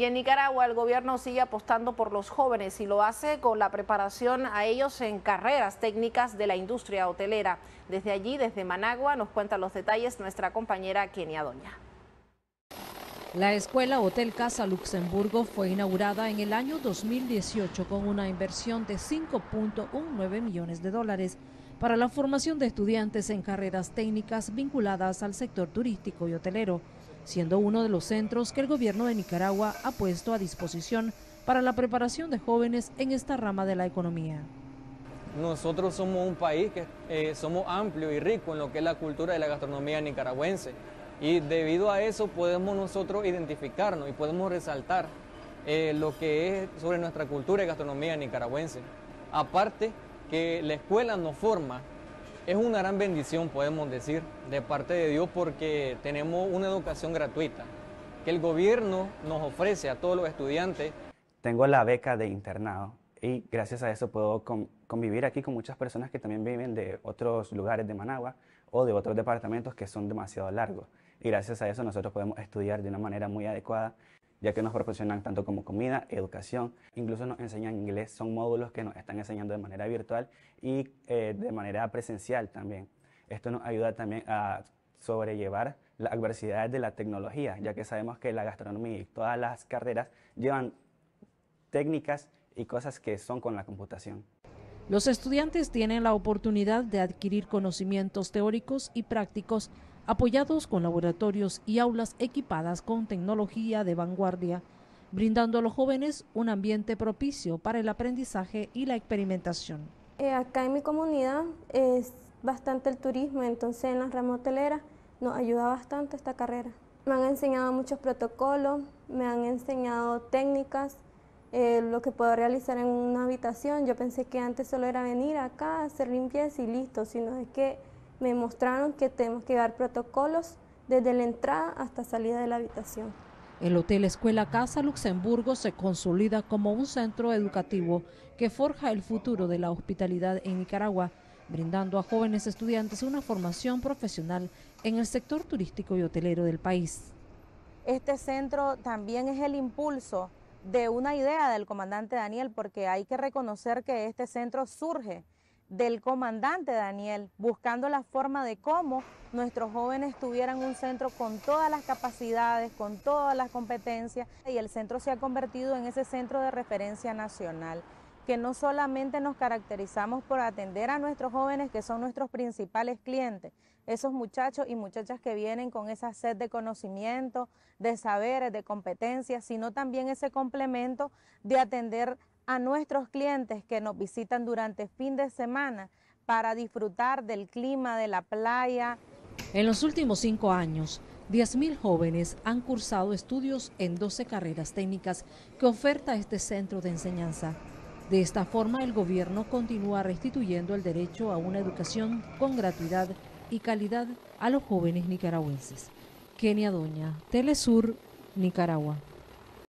Y en Nicaragua el gobierno sigue apostando por los jóvenes y lo hace con la preparación a ellos en carreras técnicas de la industria hotelera. Desde allí, desde Managua, nos cuenta los detalles nuestra compañera Kenia Doña. La escuela Hotel Casa Luxemburgo fue inaugurada en el año 2018 con una inversión de 5.19 millones de dólares para la formación de estudiantes en carreras técnicas vinculadas al sector turístico y hotelero siendo uno de los centros que el gobierno de Nicaragua ha puesto a disposición para la preparación de jóvenes en esta rama de la economía. Nosotros somos un país que eh, somos amplio y rico en lo que es la cultura y la gastronomía nicaragüense y debido a eso podemos nosotros identificarnos y podemos resaltar eh, lo que es sobre nuestra cultura y gastronomía nicaragüense. Aparte que la escuela nos forma es una gran bendición, podemos decir, de parte de Dios porque tenemos una educación gratuita que el gobierno nos ofrece a todos los estudiantes. Tengo la beca de internado y gracias a eso puedo convivir aquí con muchas personas que también viven de otros lugares de Managua o de otros departamentos que son demasiado largos. Y gracias a eso nosotros podemos estudiar de una manera muy adecuada ya que nos proporcionan tanto como comida, educación, incluso nos enseñan inglés, son módulos que nos están enseñando de manera virtual y eh, de manera presencial también. Esto nos ayuda también a sobrellevar las adversidades de la tecnología, ya que sabemos que la gastronomía y todas las carreras llevan técnicas y cosas que son con la computación. Los estudiantes tienen la oportunidad de adquirir conocimientos teóricos y prácticos apoyados con laboratorios y aulas equipadas con tecnología de vanguardia, brindando a los jóvenes un ambiente propicio para el aprendizaje y la experimentación. Eh, acá en mi comunidad es bastante el turismo, entonces en la rama hotelera nos ayuda bastante esta carrera. Me han enseñado muchos protocolos, me han enseñado técnicas, eh, lo que puedo realizar en una habitación. Yo pensé que antes solo era venir acá, hacer limpieza y listo, sino es que me mostraron que tenemos que dar protocolos desde la entrada hasta salida de la habitación. El Hotel Escuela Casa Luxemburgo se consolida como un centro educativo que forja el futuro de la hospitalidad en Nicaragua, brindando a jóvenes estudiantes una formación profesional en el sector turístico y hotelero del país. Este centro también es el impulso de una idea del comandante Daniel, porque hay que reconocer que este centro surge del comandante Daniel, buscando la forma de cómo nuestros jóvenes tuvieran un centro con todas las capacidades, con todas las competencias, y el centro se ha convertido en ese centro de referencia nacional, que no solamente nos caracterizamos por atender a nuestros jóvenes, que son nuestros principales clientes, esos muchachos y muchachas que vienen con esa sed de conocimiento, de saberes, de competencias, sino también ese complemento de atender a nuestros clientes que nos visitan durante fin de semana para disfrutar del clima de la playa. En los últimos cinco años, 10.000 jóvenes han cursado estudios en 12 carreras técnicas que oferta este centro de enseñanza. De esta forma, el gobierno continúa restituyendo el derecho a una educación con gratuidad y calidad a los jóvenes nicaragüenses. Kenia Doña, Telesur, Nicaragua.